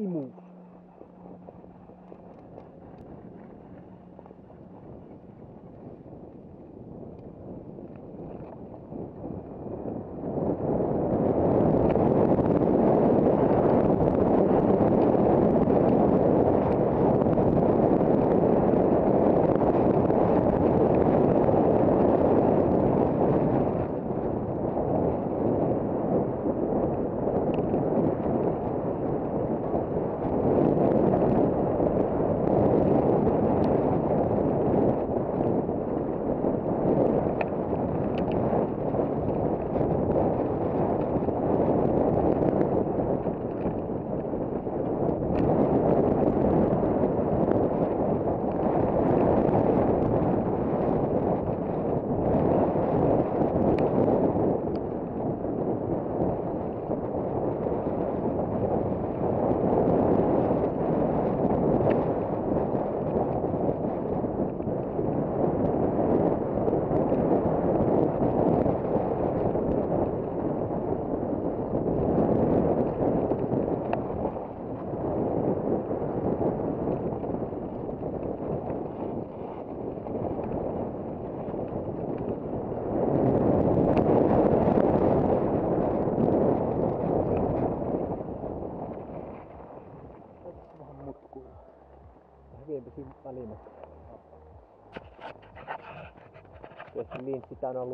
e Mundo. Hyvinpä siinä välimatkaa. Tehty linssi tänä lunta.